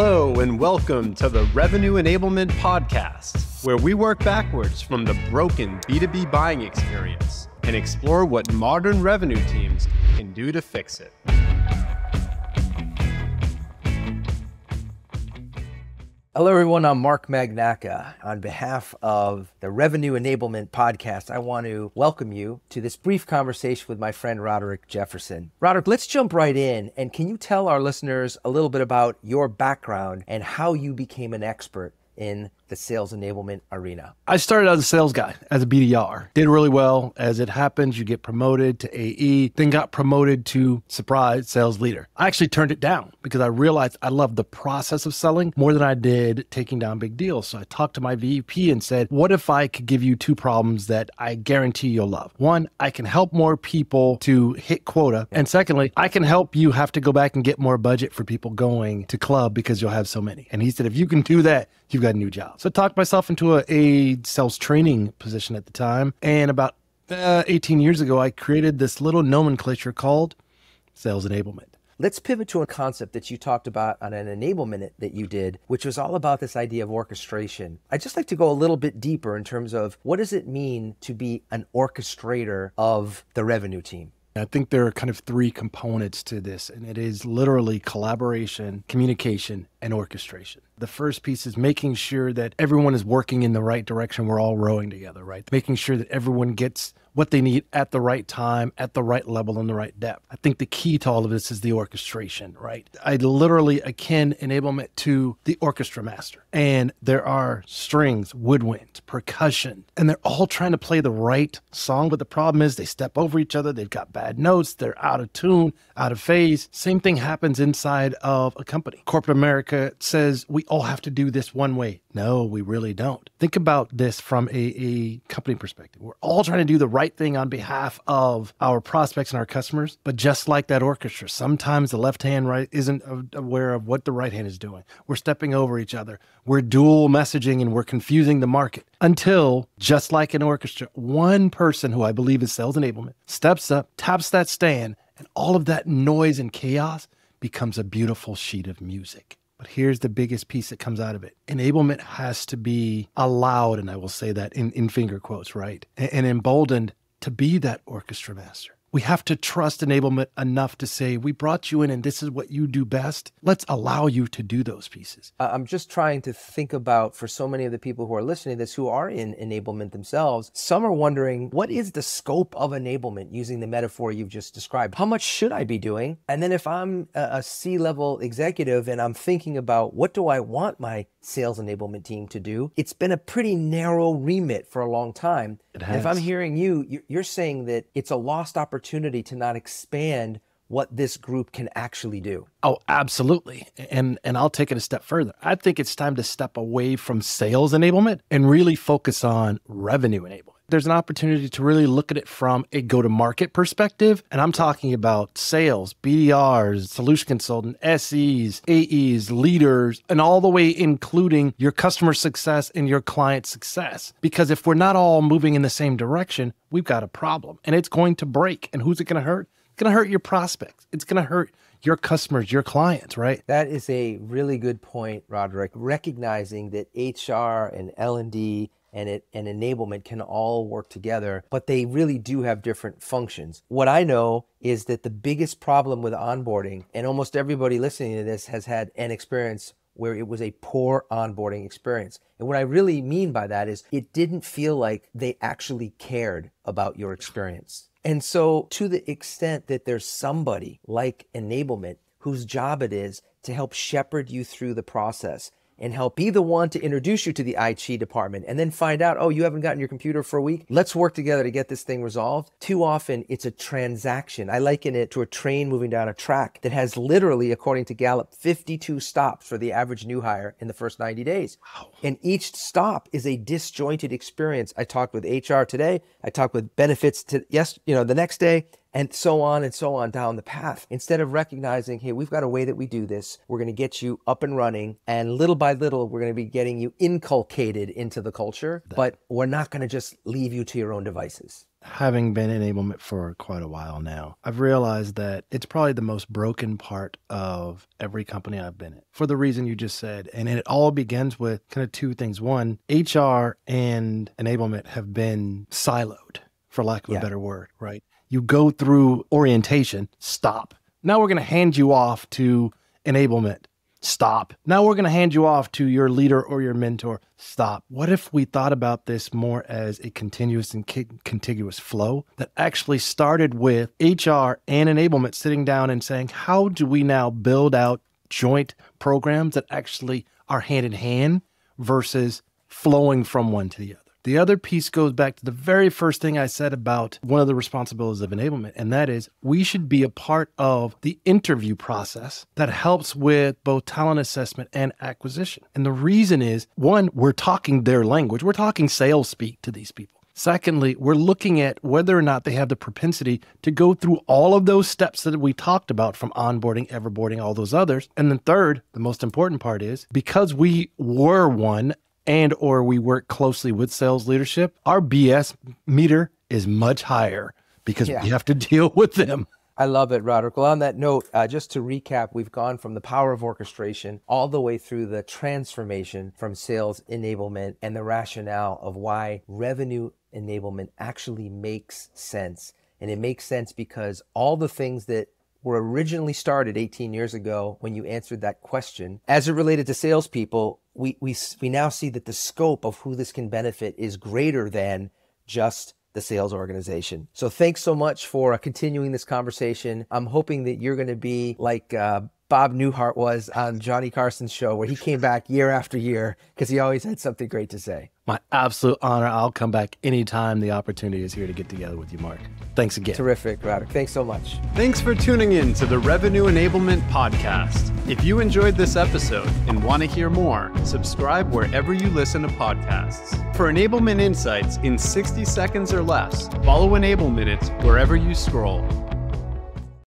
Hello, and welcome to the Revenue Enablement Podcast, where we work backwards from the broken B2B buying experience and explore what modern revenue teams can do to fix it. Hello, everyone. I'm Mark Magnacca. On behalf of the Revenue Enablement Podcast, I want to welcome you to this brief conversation with my friend Roderick Jefferson. Roderick, let's jump right in. And can you tell our listeners a little bit about your background and how you became an expert in the sales enablement arena? I started as a sales guy, as a BDR. Did really well. As it happens, you get promoted to AE, then got promoted to surprise sales leader. I actually turned it down because I realized I loved the process of selling more than I did taking down big deals. So I talked to my VP and said, What if I could give you two problems that I guarantee you'll love? One, I can help more people to hit quota. And secondly, I can help you have to go back and get more budget for people going to club because you'll have so many. And he said, If you can do that, you've got a new job. So I talked myself into a, a sales training position at the time. And about uh, 18 years ago, I created this little nomenclature called sales enablement. Let's pivot to a concept that you talked about on an enablement that you did, which was all about this idea of orchestration. I'd just like to go a little bit deeper in terms of what does it mean to be an orchestrator of the revenue team? I think there are kind of three components to this, and it is literally collaboration, communication, and orchestration. The first piece is making sure that everyone is working in the right direction. We're all rowing together, right? Making sure that everyone gets what they need at the right time, at the right level, and the right depth. I think the key to all of this is the orchestration, right? I literally akin enablement to the orchestra master. And there are strings, woodwinds, percussion, and they're all trying to play the right song. But the problem is they step over each other, they've got bad notes, they're out of tune, out of phase. Same thing happens inside of a company. Corporate America says we all have to do this one way. No, we really don't. Think about this from a, a company perspective. We're all trying to do the right thing on behalf of our prospects and our customers, but just like that orchestra, sometimes the left hand right isn't aware of what the right hand is doing. We're stepping over each other. We're dual messaging and we're confusing the market until, just like an orchestra, one person who I believe is sales enablement steps up, taps that stand, and all of that noise and chaos becomes a beautiful sheet of music. But here's the biggest piece that comes out of it enablement has to be allowed, and I will say that in, in finger quotes, right? And, and emboldened to be that orchestra master we have to trust enablement enough to say, we brought you in and this is what you do best. Let's allow you to do those pieces. I'm just trying to think about for so many of the people who are listening to this who are in enablement themselves, some are wondering, what is the scope of enablement using the metaphor you've just described? How much should I be doing? And then if I'm a C level executive and I'm thinking about what do I want my sales enablement team to do, it's been a pretty narrow remit for a long time. if I'm hearing you, you're saying that it's a lost opportunity to not expand what this group can actually do. Oh, absolutely. And and I'll take it a step further. I think it's time to step away from sales enablement and really focus on revenue enablement there's an opportunity to really look at it from a go to market perspective. And I'm talking about sales, BDRs, solution consultant, SEs, AEs, leaders, and all the way including your customer success and your client success. Because if we're not all moving in the same direction, we've got a problem and it's going to break. And who's it going to hurt? It's going to hurt your prospects. It's going to hurt your customers, your clients, right? That is a really good point, Roderick. Recognizing that HR and L&D and it and enablement can all work together, but they really do have different functions. What I know is that the biggest problem with onboarding, and almost everybody listening to this has had an experience where it was a poor onboarding experience. And what I really mean by that is it didn't feel like they actually cared about your experience. And so, to the extent that there's somebody like enablement whose job it is to help shepherd you through the process, and help be the one to introduce you to the IT department and then find out, oh, you haven't gotten your computer for a week. Let's work together to get this thing resolved. Too often it's a transaction. I liken it to a train moving down a track that has literally, according to Gallup, 52 stops for the average new hire in the first 90 days. Wow. And each stop is a disjointed experience. I talked with HR today. I talked with benefits to yes, you know, the next day and so on and so on down the path. Instead of recognizing, hey, we've got a way that we do this, we're going to get you up and running, and little by little, we're going to be getting you inculcated into the culture, but we're not going to just leave you to your own devices. having been enablement for quite a while now, I've realized that it's probably the most broken part of every company I've been in for the reason you just said. And it all begins with kind of two things. One, HR and enablement have been siloed, for lack of Yeah. a better word, right? You go through orientation, stop. Now we're going to hand you off to enablement. Stop. Now we're going to hand you off to your leader or your mentor. Stop. What if we thought about this more as a continuous and contiguous flow that actually started with HR and enablement sitting down and saying, how do we now build out joint programs that actually are hand in hand versus flowing from one to the other? The other piece goes back to the very first thing I said about one of the responsibilities of enablement, and that is we should be a part of the interview process that helps with both talent assessment and acquisition. And the reason is one, we're talking their language, we're talking sales speak to these people. Secondly, we're looking at whether or not they have the propensity to go through all of those steps that we talked about from onboarding, everboarding, all those others. And then third, the most important part is because we were one and or we work closely with sales leadership, our BS meter is much higher because Yeah. we have to deal with them. I love it, Roderick. Well, on that note, uh, just to recap, we've gone from the power of orchestration all the way through the transformation from sales enablement and the rationale of why revenue enablement actually makes sense. And it makes sense because all the things that were originally started 18 years ago when you answered that question, as it related to salespeople, we, we, we now see that the scope of who this can benefit is greater than just the sales organization. So thanks so much for uh, continuing this conversation. I'm hoping that you're going to be like uh, Bob Newhart was on Johnny Carson's show, where he came back year after year because he always had something great to say. My absolute honor. I'll come back anytime the opportunity is here to get together with you, Mark. Thanks again. Terrific, Roderick. Thanks so much. Thanks for tuning in to the Revenue Enablement Podcast. If you enjoyed this episode and want to hear more, subscribe wherever you listen to podcasts. For enablement insights in 60 seconds or less, follow Enable Minutes wherever you scroll.